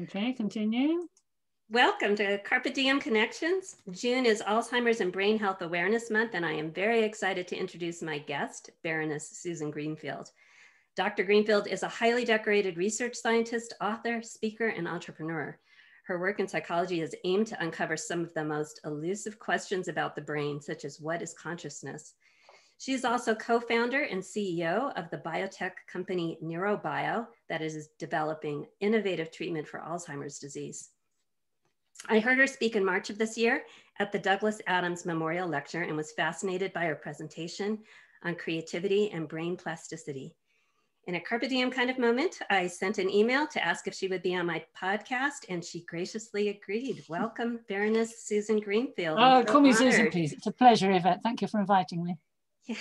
Okay, continue. Welcome to Carpe Diem Connections. June is Alzheimer's and Brain Health Awareness Month, and I am very excited to introduce my guest, Baroness Susan Greenfield. Dr. Greenfield is a highly decorated research scientist, author, speaker, and entrepreneur. Her work in psychology is aimed to uncover some of the most elusive questions about the brain, such as what is consciousness? She is also co-founder and CEO of the biotech company NeuroBio that is developing innovative treatment for Alzheimer's disease. I heard her speak in March of this year at the Douglas Adams Memorial Lecture and was fascinated by her presentation on creativity and brain plasticity. In a carpe diem kind of moment, I sent an email to ask if she would be on my podcast, and she graciously agreed. Welcome, Baroness Susan Greenfield. Oh, so call me honored. Susan, please. It's a pleasure, Yvette. Thank you for inviting me. Yeah.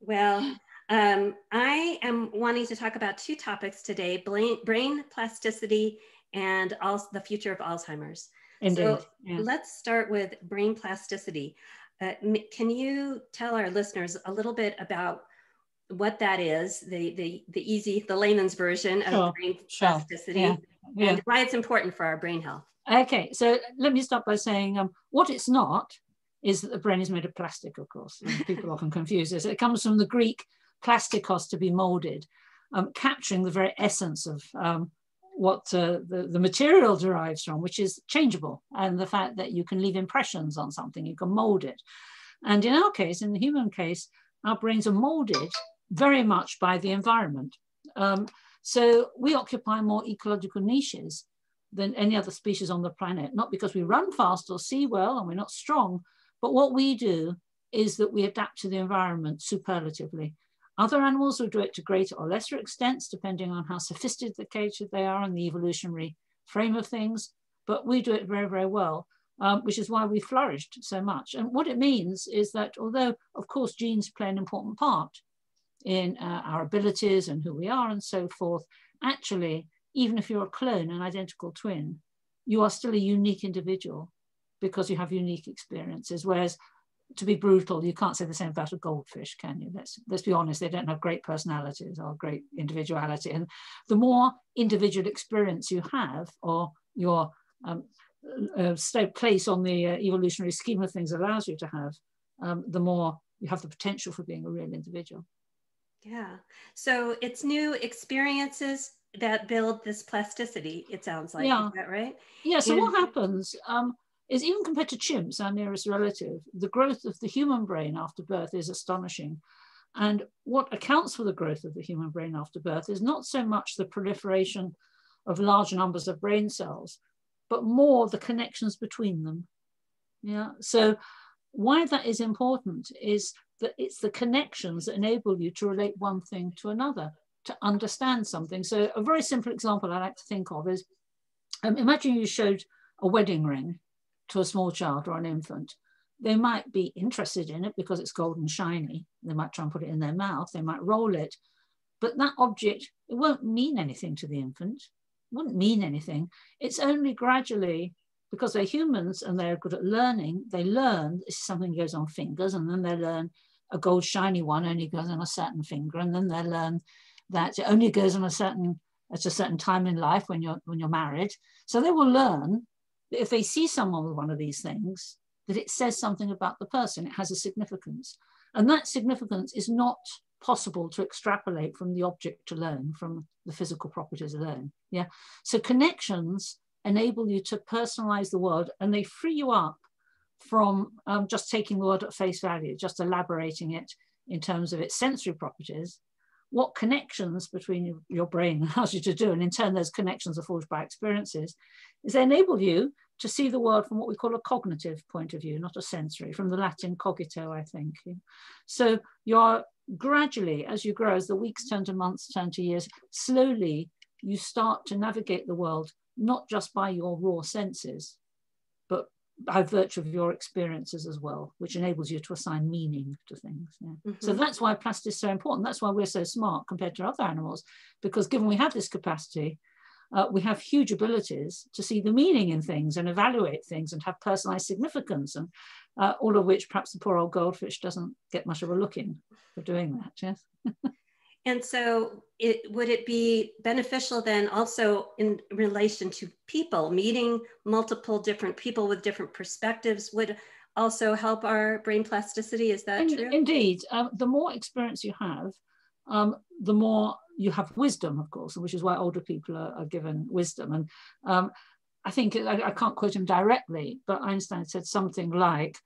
Well, um, I am wanting to talk about two topics today: brain, brain plasticity and also the future of Alzheimer's. Indeed. So yeah. let's start with brain plasticity. Uh, can you tell our listeners a little bit about what that is, the the the easy, the layman's version of sure. brain sure. plasticity, yeah. Yeah. and why it's important for our brain health? Okay, so let me start by saying um, what it's not is that the brain is made of plastic, of course. people often confuse this. It comes from the Greek plastikos to be molded, um, capturing the very essence of um, what uh, the, the material derives from, which is changeable, and the fact that you can leave impressions on something, you can mold it. And in our case, in the human case, our brains are molded very much by the environment. Um, so we occupy more ecological niches than any other species on the planet, not because we run fast or see well and we're not strong, but what we do is that we adapt to the environment superlatively. Other animals will do it to greater or lesser extents, depending on how sophisticated they are in the evolutionary frame of things, but we do it very, very well, um, which is why we flourished so much. And what it means is that although, of course, genes play an important part in uh, our abilities and who we are and so forth, actually, even if you're a clone, an identical twin, you are still a unique individual because you have unique experiences. Whereas to be brutal, you can't say the same about a goldfish, can you? Let's, let's be honest, they don't have great personalities or great individuality. And the more individual experience you have or your um, uh, place on the uh, evolutionary scheme of things allows you to have, um, the more you have the potential for being a real individual. Yeah. So it's new experiences that build this plasticity, it sounds like. Yeah. Is that right? Yeah. So and what happens? Um, is even compared to chimps, our nearest relative, the growth of the human brain after birth is astonishing. And what accounts for the growth of the human brain after birth is not so much the proliferation of large numbers of brain cells, but more the connections between them. Yeah. So why that is important is that it's the connections that enable you to relate one thing to another, to understand something. So a very simple example I like to think of is um, imagine you showed a wedding ring to a small child or an infant, they might be interested in it because it's gold and shiny. They might try and put it in their mouth, they might roll it. But that object, it won't mean anything to the infant, it wouldn't mean anything. It's only gradually, because they're humans and they're good at learning, they learn something goes on fingers and then they learn a gold shiny one only goes on a certain finger and then they learn that it only goes on a certain at a certain time in life when you're when you're married. So they will learn that if they see someone with one of these things, that it says something about the person, it has a significance. And that significance is not possible to extrapolate from the object alone, from the physical properties alone. Yeah. So connections enable you to personalize the world and they free you up from um, just taking the world at face value, just elaborating it in terms of its sensory properties. What connections between your brain allows you to do, and in turn, those connections are forged by experiences, is they enable you to see the world from what we call a cognitive point of view, not a sensory, from the Latin cogito, I think. So you're gradually, as you grow, as the weeks turn to months, turn to years, slowly you start to navigate the world, not just by your raw senses, but by virtue of your experiences as well, which enables you to assign meaning to things. Yeah. Mm-hmm. So that's why plastic is so important. That's why we're so smart compared to other animals, because given we have this capacity, uh, we have huge abilities to see the meaning in things and evaluate things and have personalized significance and uh, all of which perhaps the poor old goldfish doesn't get much of a look in for doing that yes And so, it, would it be beneficial then also in relation to people, meeting multiple different people with different perspectives would also help our brain plasticity? Is that in, true? Indeed. Um, the more experience you have, um, the more you have wisdom, of course, which is why older people are, are given wisdom. And um, I think, I, I, can't quote him directly, but Einstein said something like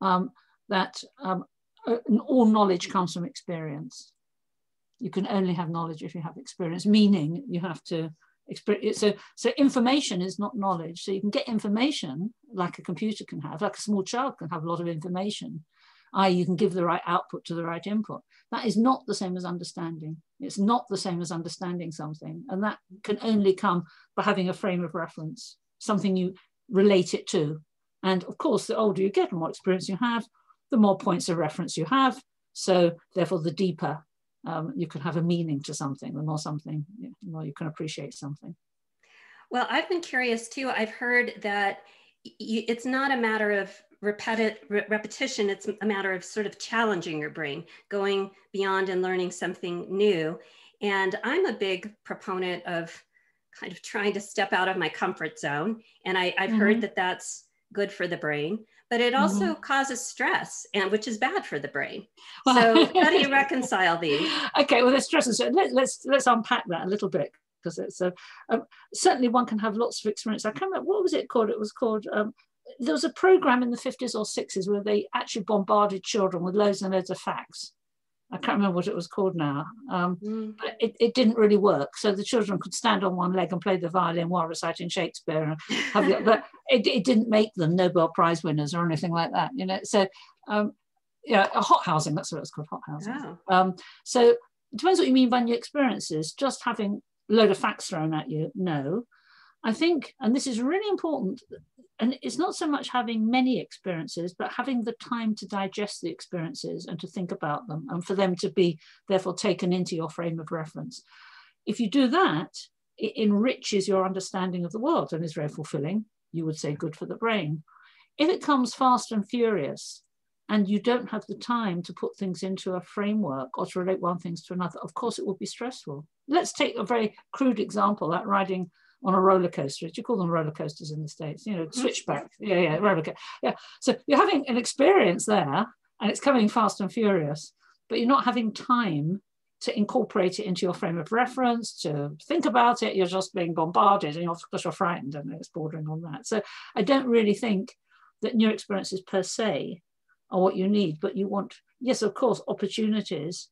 um, that um, all knowledge comes from experience you can only have knowledge if you have experience, meaning you have to experience. So, so information is not knowledge. So you can get information like a computer can have, like a small child can have a lot of information, i.e. you can give the right output to the right input. That is not the same as understanding. It's not the same as understanding something. And that can only come by having a frame of reference, something you relate it to. And of course, the older you get and more experience you have, the more points of reference you have. So therefore, the deeper um, you can have a meaning to something. The more something, the more you can appreciate something. Well, I've been curious too. I've heard that it's not a matter of repeti- re- repetition, it's a matter of sort of challenging your brain, going beyond and learning something new. And I'm a big proponent of kind of trying to step out of my comfort zone. And I, have mm-hmm. heard that that's good for the brain but it also mm-hmm. causes stress and which is bad for the brain so how do you reconcile these okay well there's stress and let, let's, let's unpack that a little bit because it's a um, certainly one can have lots of experience i can't remember what was it called it was called um, there was a program in the 50s or 60s where they actually bombarded children with loads and loads of facts I can't remember what it was called now, um, mm. but it, it didn't really work. So the children could stand on one leg and play the violin while reciting Shakespeare, and have, but it, it didn't make them Nobel Prize winners or anything like that, you know. So um, yeah, hot housing, that's what it's called, hot housing. Oh. Um, so it depends what you mean by new experiences. Just having a load of facts thrown at you, no. I think, and this is really important, and it's not so much having many experiences, but having the time to digest the experiences and to think about them and for them to be therefore taken into your frame of reference. If you do that, it enriches your understanding of the world and is very fulfilling. You would say good for the brain. If it comes fast and furious, and you don't have the time to put things into a framework or to relate one thing to another, of course it would be stressful. Let's take a very crude example, that riding on a roller coaster. Do you call them roller coasters in the States? You know, mm-hmm. switchback. Yeah, yeah, roller coaster. Yeah. So you're having an experience there and it's coming fast and furious, but you're not having time to incorporate it into your frame of reference, to think about it. You're just being bombarded and you're, because you're frightened and it's bordering on that. So I don't really think that new experiences per se are what you need, but you want, yes, of course, opportunities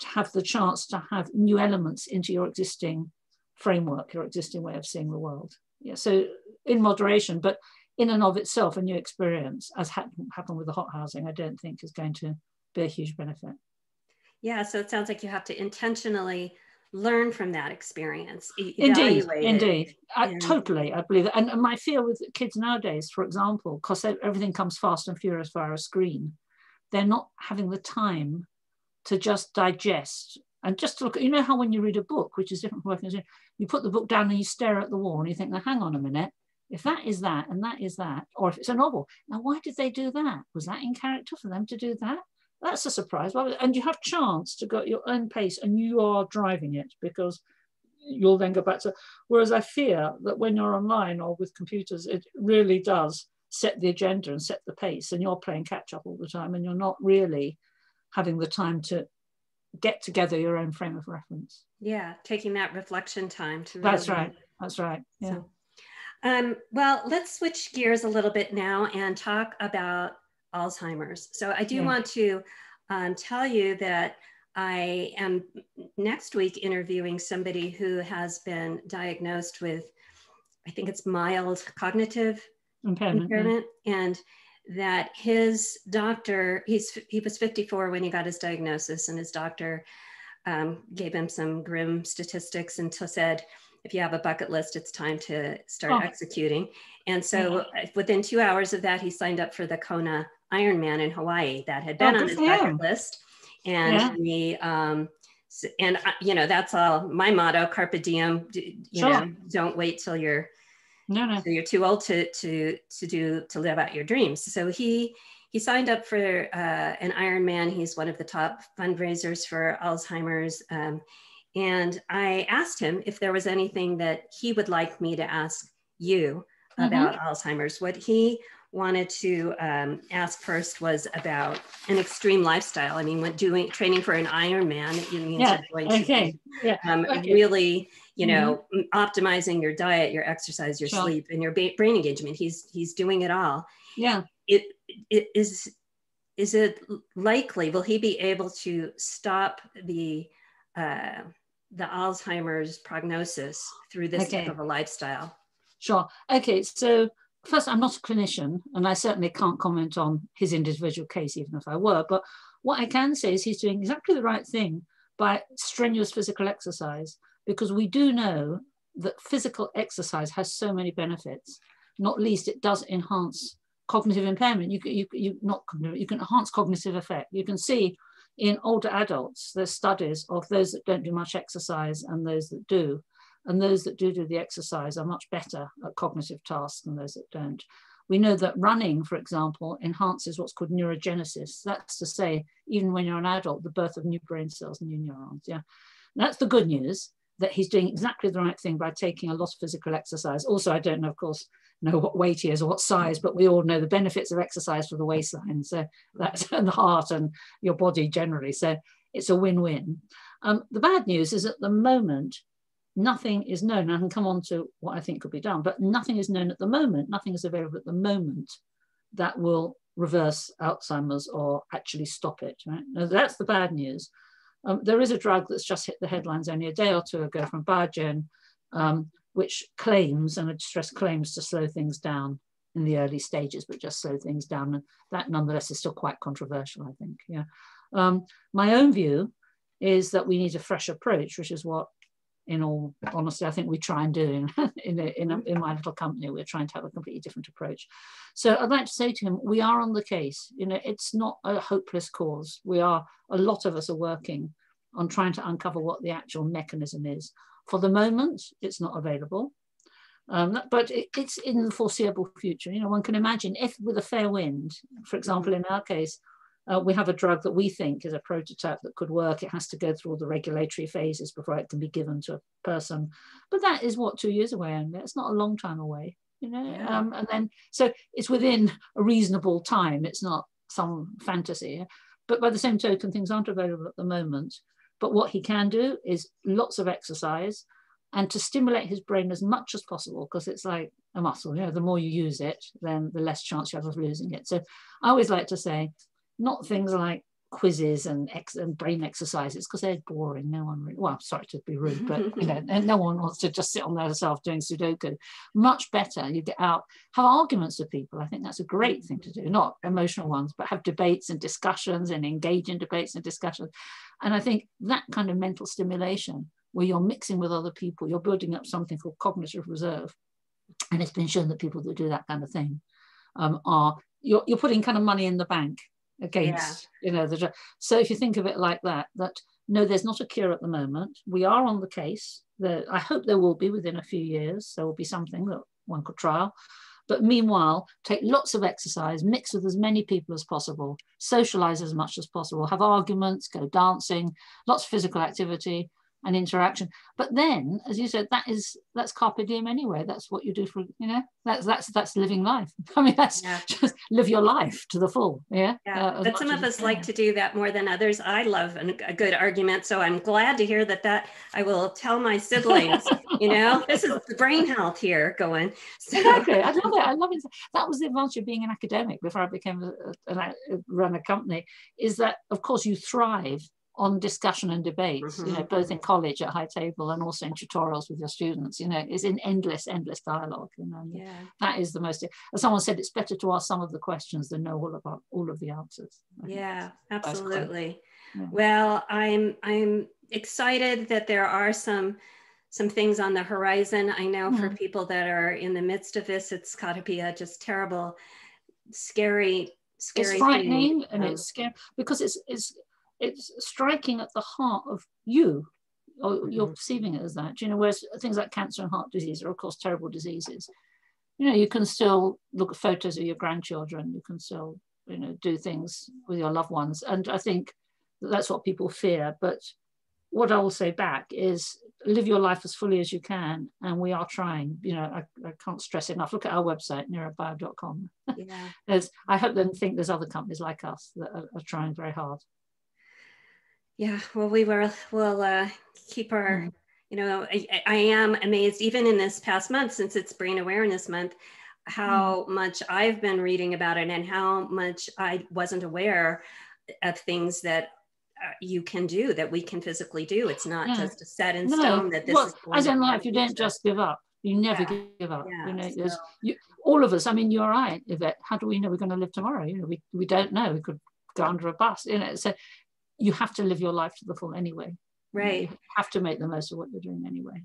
to have the chance to have new elements into your existing framework, your existing way of seeing the world. Yeah, so in moderation, but in and of itself, a new experience, as ha- happened with the hot housing, I don't think is going to be a huge benefit. Yeah, so it sounds like you have to intentionally learn from that experience. Indeed, indeed, I, totally, I believe that. And, and my fear with kids nowadays, for example, because everything comes fast and furious via a screen, they're not having the time to just digest and just to look at, you know how when you read a book, which is different from working you put the book down and you stare at the wall and you think, now hang on a minute, if that is that and that is that, or if it's a novel, now why did they do that? Was that in character for them to do that? That's a surprise. And you have chance to go at your own pace and you are driving it because you'll then go back to, whereas I fear that when you're online or with computers, it really does set the agenda and set the pace and you're playing catch up all the time and you're not really having the time to get together your own frame of reference. Yeah, taking that reflection time to. Really That's right. That's right. Yeah. So, um, well, let's switch gears a little bit now and talk about Alzheimer's. So I do yeah. want to um, tell you that I am next week interviewing somebody who has been diagnosed with, I think it's mild cognitive impairment, impairment yeah. and that his doctor, he's he was 54 when he got his diagnosis, and his doctor um, gave him some grim statistics and said, if you have a bucket list, it's time to start oh. executing. And so yeah. Uh, within two hours of that, he signed up for the Kona Ironman in Hawaii that had been oh, on his bucket list. And yeah. we, um, and uh, you know, that's all my motto, carpe diem, you sure. know, don't wait till you're no, no. So you're too old to to to do to live out your dreams. So he he signed up for uh, an Ironman. He's one of the top fundraisers for Alzheimer's. Um, and I asked him if there was anything that he would like me to ask you mm-hmm. about mm-hmm. Alzheimer's. What he wanted to um, ask first was about an extreme lifestyle. I mean, when doing training for an Ironman, it means yeah. okay. yeah. Um, okay. really, you know, mm-hmm. optimizing your diet, your exercise, your sure. sleep, and your ba- brain engagement. He's he's doing it all. Yeah. It it is is it likely will he be able to stop the uh, the Alzheimer's prognosis through this okay. type of a lifestyle? Sure. Okay. So first, I'm not a clinician, and I certainly can't comment on his individual case, even if I were. But what I can say is he's doing exactly the right thing by strenuous physical exercise, because we do know that physical exercise has so many benefits. Not least, it does enhance cognitive impairment. You, you, you not you can enhance cognitive effect. You can see in older adults, there's studies of those that don't do much exercise and those that do. And those that do do the exercise are much better at cognitive tasks than those that don't. We know that running, for example, enhances what's called neurogenesis. That's to say, even when you're an adult, the birth of new brain cells, new neurons. Yeah, that's the good news that he's doing exactly the right thing by taking a lot of physical exercise. Also, I don't know, of course, know what weight he is or what size, but we all know the benefits of exercise for the waistline. So that's and the heart and your body generally. So it's a win-win. Um, the bad news is at the moment, nothing is known. I can come on to what I think could be done, but nothing is known at the moment. Nothing is available at the moment that will reverse Alzheimer's or actually stop it. Right? Now, that's the bad news. Um, there is a drug that's just hit the headlines only a day or two ago from Biogen, um, which claims, and I stress claims, to slow things down in the early stages, but just slow things down. And that nonetheless is still quite controversial, I think. Yeah. Um, my own view is that we need a fresh approach, which is what, in all honesty, I think we try and do in, in, a, in, a, in my little company. We're trying to have a completely different approach. So I'd like to say to him, we are on the case. You know, it's not a hopeless cause. We are, a lot of us are working on trying to uncover what the actual mechanism is. For the moment, it's not available, um, but it, it's in the foreseeable future. You know, one can imagine if with a fair wind, for example, in our case, uh, we have a drug that we think is a prototype that could work. It has to go through all the regulatory phases before it can be given to a person. But that is what two years away, and it's not a long time away. You know, yeah. um, and then so it's within a reasonable time. It's not some fantasy. But by the same token, things aren't available at the moment. But what he can do is lots of exercise and to stimulate his brain as much as possible because it's like a muscle. You know, the more you use it, then the less chance you have of losing it. So I always like to say, not things like quizzes and, ex- and brain exercises because they're boring. No one really, well, sorry to be rude, but you know, no one wants to just sit on their self doing Sudoku. Much better, you get out, have arguments with people. I think that's a great thing to do, not emotional ones, but have debates and discussions and engage in debates and discussions. And I think that kind of mental stimulation where you're mixing with other people, you're building up something called cognitive reserve. And it's been shown that people that do that kind of thing um, are, you're, you're putting kind of money in the bank against yeah. you know the so if you think of it like that that no there's not a cure at the moment. We are on the case. That i hope there will be within a few years. There will be something that one could trial. But meanwhile take lots of exercise mix with as many people as possible socialize as much as possible have arguments go dancing lots of physical activity and interaction. But then, as you said, that is that's carpe diem anyway. That's what you do for you know. That's that's that's living life. I mean, that's yeah. just live your life to the full. Yeah. Yeah. Uh, but some of us like to do that more than others. I love an, a good argument, so I'm glad to hear that. That I will tell my siblings. you know, this is the brain health here going. So. Exactly. I love it. I love it. That was the advantage of being an academic before I became a, a, a run a company. Is that of course you thrive on discussion and debates, mm-hmm. you know, mm-hmm. both in college at high table and also in tutorials with your students, you know, is in endless, endless dialogue. You know, yeah. that is the most, as someone said, it's better to ask some of the questions than know all about all of the answers. Yeah, absolutely. Yeah. Well, I'm, I'm excited that there are some, some things on the horizon. I know mm-hmm. for people that are in the midst of this, it's got to be a just terrible, scary, scary. It's frightening thing. and um, it's scary because it's, it's, it's striking at the heart of you or you're mm-hmm. perceiving it as that you know whereas things like cancer and heart disease are of course terrible diseases you know you can still look at photos of your grandchildren you can still you know, do things with your loved ones. And I think that's what people fear. But what I will say back is live your life as fully as you can. And we are trying, you know, I, I can't stress enough. Look at our website, neurobio.com. Yeah. I hope they think there's other companies like us that are, are trying very hard. Yeah, well, we will will uh, keep our, mm. you know, I, I, am amazed even in this past month since it's Brain Awareness Month, how mm. much I've been reading about it and how much I wasn't aware of things that uh, you can do that we can physically do. It's not yeah. just a set in no. stone that this is. well, is. As in life, you don't just give up. You never yeah. give up. Yeah, you know, so. you, all of us. I mean, you're right, Yvette. How do we know we're going to live tomorrow? You know, we, we don't know. We could go under a bus. You know, so you have to live your life to the full anyway. Right. You have to make the most of what you're doing anyway.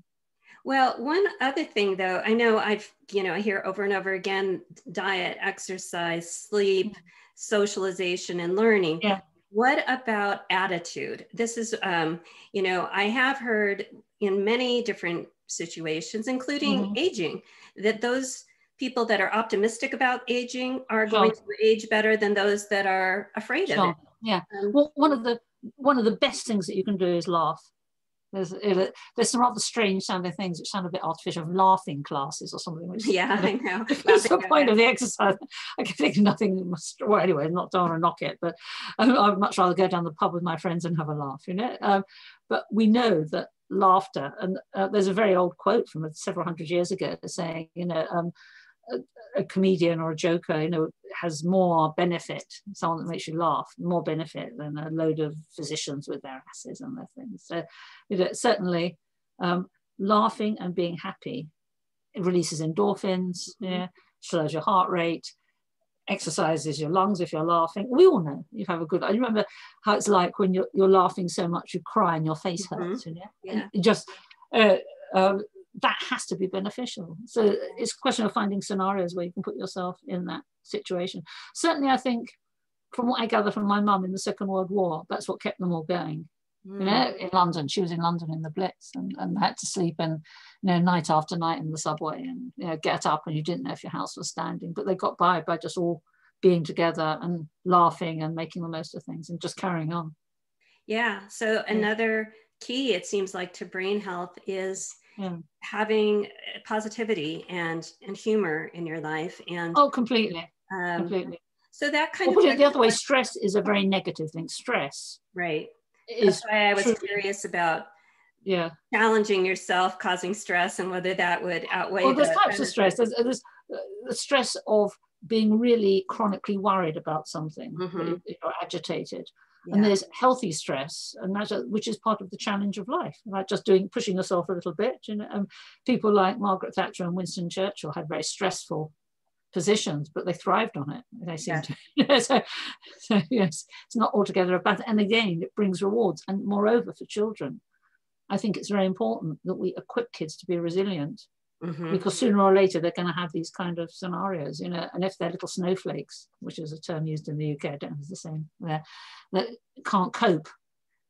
Well, one other thing though, I know I've, you know, I hear over and over again diet, exercise, sleep, socialization, and learning. Yeah. What about attitude? This is, um, you know, I have heard in many different situations, including mm-hmm. aging, that those people that are optimistic about aging are sure. going to age better than those that are afraid sure. of it. Yeah. Um, well, one of the one of the best things that you can do is laugh. There's, there's some rather strange sounding things which sound a bit artificial, laughing classes or something. Which yeah, I know. That's the point of the exercise. I can think of nothing. Must, well, anyway, not don't want to knock it, but I'd much rather go down the pub with my friends and have a laugh, you know. Um, but we know that laughter, and uh, there's a very old quote from several hundred years ago saying, you know, um, a, a, comedian or a joker, you know, has more benefit, someone that makes you laugh, more benefit than a load of physicians with their asses and their things. So, you know, certainly um, laughing and being happy it releases endorphins, mm-hmm. yeah, slows your heart rate, exercises your lungs if you're laughing. We all know you have a good. I remember how it's like when you're, you're laughing so much you cry and your face mm-hmm. hurts. Mm-hmm. You know? Yeah. just uh, um, that has to be beneficial. So it's a question of finding scenarios where you can put yourself in that situation. Certainly, I think from what I gather from my mum in the Second World War, that's what kept them all going. Mm. You know, in London, she was in London in the Blitz and, and had to sleep and you know night after night in the subway and you know get up and you didn't know if your house was standing, but they got by by just all being together and laughing and making the most of things and just carrying on. Yeah. So another key, it seems like, to brain health is yeah. having positivity and and humor in your life and oh completely. um, completely. so that kind of put it the other way stress is a very negative thing. Stress right. is that's why i was truly, curious about yeah. challenging yourself causing stress and whether that would outweigh well, there's the types of stress. There's, there's uh, the stress of being really chronically worried about something mm-hmm. you're agitated yeah. and there's healthy stress and that's which is part of the challenge of life like just doing pushing yourself a little bit you know um, people like margaret thatcher and winston churchill had very stressful positions but they thrived on it they seem yeah. to so, so yes it's not altogether a bad and again it brings rewards and moreover for children i think it's very important that we equip kids to be resilient Mm-hmm. because sooner or later they're going to have these kind of scenarios, you know. And if they're little snowflakes, which is a term used in the UK, I don't know if it's the same there, that can't cope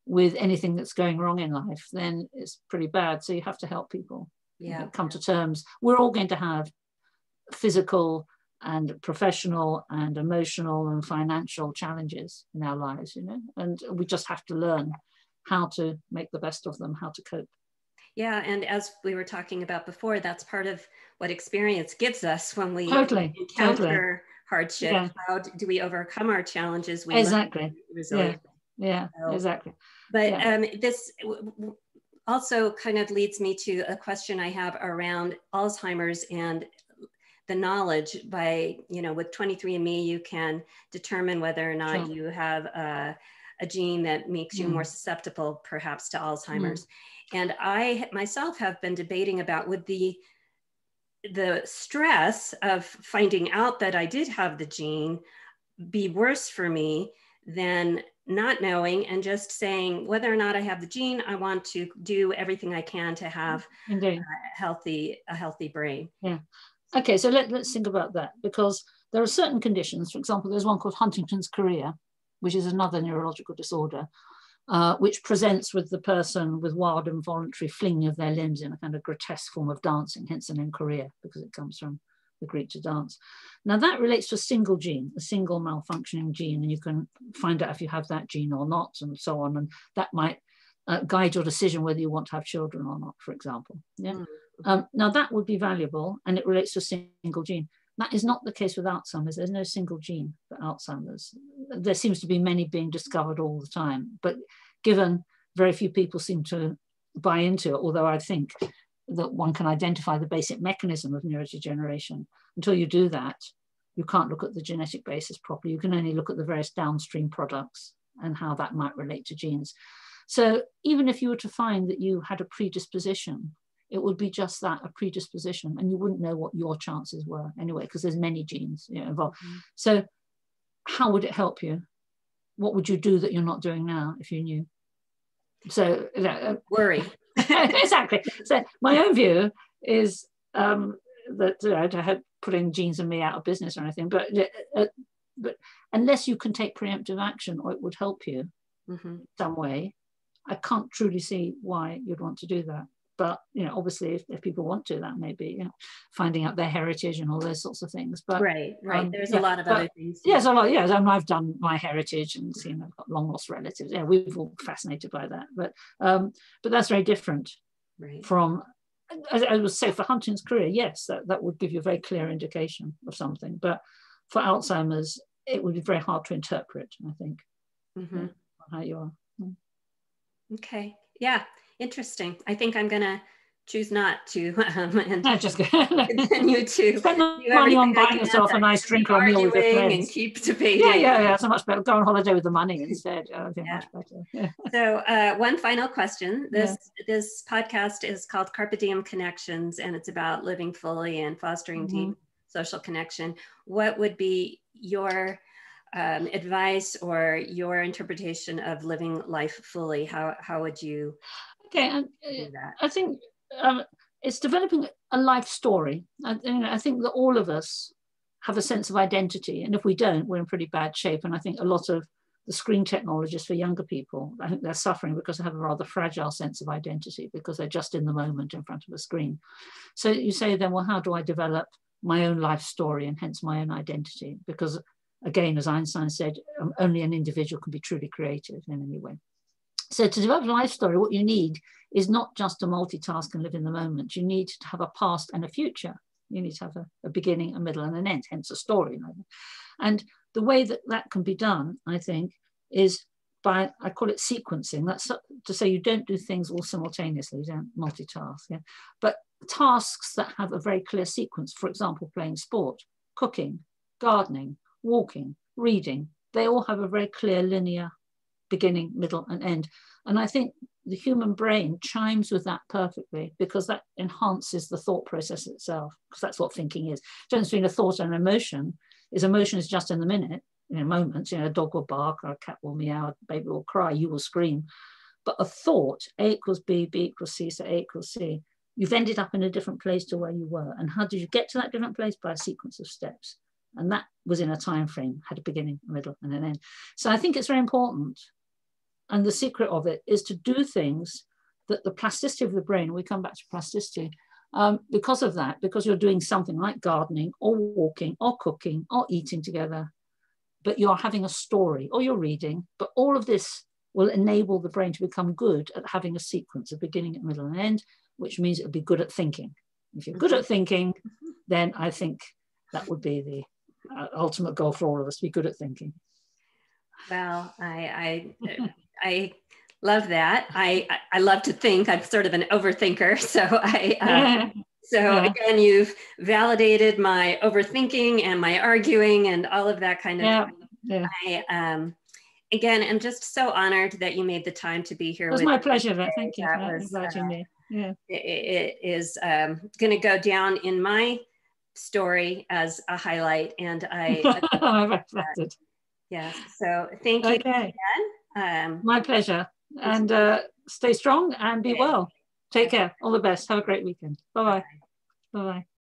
with anything that's going wrong in life, then it's pretty bad. So you have to help people yeah. You know, come to terms. We're all going to have physical and professional and emotional and financial challenges in our lives, you know, and we just have to learn how to make the best of them, how to cope. Yeah, and as we were talking about before, that's part of what experience gives us when we totally, encounter totally. hardship. Yeah. How do we overcome our challenges? We exactly. Yeah, yeah so, exactly. But yeah. Um, this also kind of leads me to a question I have around Alzheimer's and the knowledge by, you know, with 23andMe, you can determine whether or not sure. you have a, a, gene that makes you mm. more susceptible perhaps to Alzheimer's. Mm. And I myself have been debating about would the the stress of finding out that I did have the gene be worse for me than not knowing and just saying whether or not I have the gene, I want to do everything I can to have a healthy a healthy brain. Yeah. Okay, so let, let's think about that because there are certain conditions. For example, there's one called Huntington's chorea, which is another neurological disorder, uh, which presents with the person with wild involuntary flinging of their limbs in a kind of grotesque form of dancing, hence the name chorea, because it comes from the Greek to dance. Now that relates to a single gene, a single malfunctioning gene, and you can find out if you have that gene or not, and so on. And that might uh, guide your decision whether you want to have children or not, for example. Yeah. Mm. Um, now that would be valuable, and it relates to a single gene. That is not the case with Alzheimer's. There's no single gene for Alzheimer's. There seems to be many being discovered all the time, but given very few people seem to buy into it, although I think that one can identify the basic mechanism of neurodegeneration. Until you do that, you can't look at the genetic basis properly. You can only look at the various downstream products and how that might relate to genes. So even if you were to find that you had a predisposition, it would be just that, a predisposition, and you wouldn't know what your chances were anyway, because there's many genes you know, involved. Mm-hmm. So how would it help you? What would you do that you're not doing now if you knew? So uh, worry. exactly. So my own view is um, that you know, to have putting genes and me out of business or anything, but uh, uh, but unless you can take preemptive action or it would help you mm-hmm. some way, I can't truly see why you'd want to do that. But you know, obviously, if, if people want to, that may be you know, finding out their heritage and all those sorts of things. But right, right. Um, There's yeah, a lot of but, other things. Yes, a lot. I mean, I've done my heritage and seen I've got long lost relatives. Yeah, we've all fascinated by that. But um, but that's very different right. from as I would say for Huntington's chorea, yes, that, that would give you a very clear indication of something. But for Alzheimer's, it would be very hard to interpret, I think, mm-hmm. how you are. Mm. Okay. Yeah. Interesting. I think I'm going to choose not to um, and no, just continue to spend money on buying yourself a nice drink or meal with your friends and keep debating. Yeah, yeah, yeah. So much better. Go on holiday with the money instead. I think yeah. much better. Yeah. So, uh, one final question. This yeah. this podcast is called Carpe Diem Connections, and it's about living fully and fostering mm-hmm. deep social connection. What would be your um, advice or your interpretation of living life fully? How how would you? Okay, I, I think um, it's developing a life story. I, I think that all of us have a sense of identity, and if we don't, we're in pretty bad shape. And I think a lot of the screen technologists for younger people, I think they're suffering because they have a rather fragile sense of identity because they're just in the moment in front of a screen. So you say then, well, how do I develop my own life story and hence my own identity? Because again, as Einstein said, um, only an individual can be truly creative in any way. So to develop a life story, what you need is not just to multitask and live in the moment. You need to have a past and a future. You need to have a, a beginning, a middle, and an end, hence a story. And the way that that can be done, I think, is by, I call it sequencing. That's to say you don't do things all simultaneously, you don't multitask. Yeah? But tasks that have a very clear sequence, for example, playing sport, cooking, gardening, walking, reading, they all have a very clear linear beginning, middle, and end. And I think the human brain chimes with that perfectly because that enhances the thought process itself, because that's what thinking is. The difference between a thought and an emotion is emotion is just in the minute, in a moment, you know, a dog will bark or a cat will meow, a baby will cry, you will scream. But a thought, A equals B, B equals C, so A equals C, you've ended up in a different place to where you were. And how did you get to that different place? By a sequence of steps. And that was in a time frame, had a beginning, a middle, and an end. So I think it's very important. And the secret of it is to do things that the plasticity of the brain, we come back to plasticity, um, because of that, because you're doing something like gardening or walking or cooking or eating together, but you're having a story or you're reading, but all of this will enable the brain to become good at having a sequence, of beginning, a middle, and end, which means it'll be good at thinking. If you're good at thinking, then I think that would be the ultimate goal for all of us to be good at thinking. Well, I, I, I love that. I, I love to think. I'm sort of an overthinker, so I. Uh, so yeah. again, you've validated my overthinking and my arguing and all of that kind of. Yeah. yeah. I, um, again, I'm just so honored that you made the time to be here. It was my pleasure. Thank you for inviting uh, me. Yeah. it, it is um, going to go down in my story as a highlight. And I, I'm Yes. So thank you okay. again. Um, My pleasure. And uh, stay strong and be well. Take care. All the best. Have a great weekend. Bye bye. Bye bye.